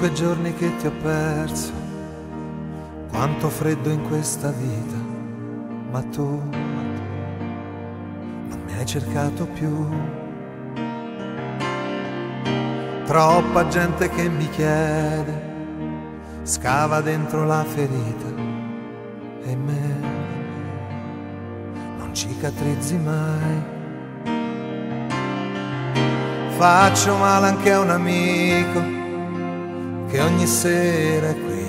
Cinque giorni che ti ho perso, quanto freddo in questa vita, ma tu non mi hai cercato più. Troppa gente che mi chiede, scava dentro la ferita e me non cicatrizzi mai. Faccio male anche a un amico che ogni sera è qui.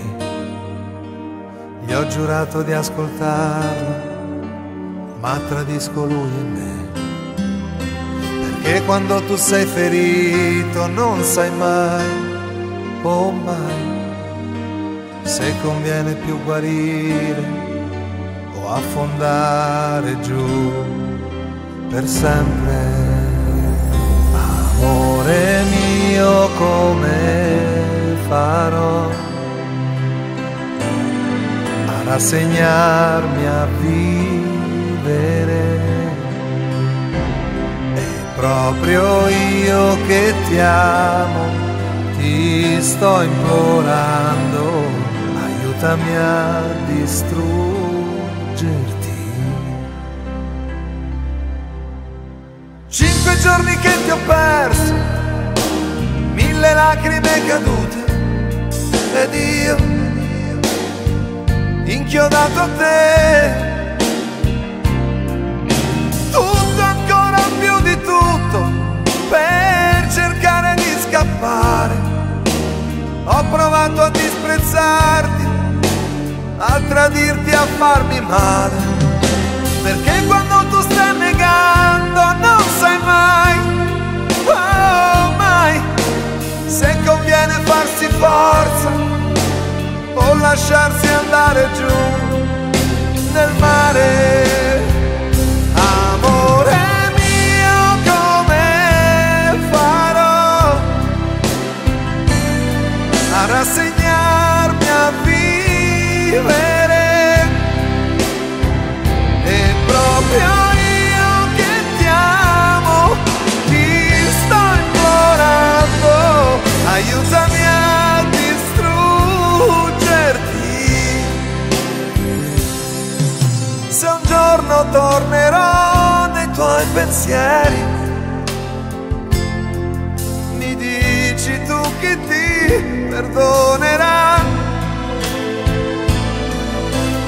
Gli ho giurato di ascoltarlo, ma tradisco lui e me. Perché quando tu sei ferito non sai mai, oh mai, se conviene più guarire o affondare giù per sempre. Amore mio come farò a rassegnarmi a vivere. E proprio io che ti amo, ti sto implorando, aiutami a distruggerti. Cinque giorni che ti ho perso, mille lacrime cadute ed io inchiodato a te. Tutto ancora più di tutto per cercare di scappare. Ho provato a disprezzarti a tradirti a farmi male. Perché quando tu stai negando non sai mai oh mai se conviene farsi forza o lasciarsi andare giù giorno tornerò nei tuoi pensieri, mi dici tu che ti perdonerà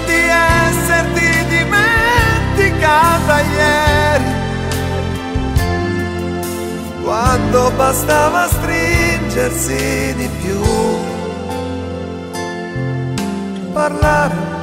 di esserti dimenticata ieri quando bastava stringersi di più, parlare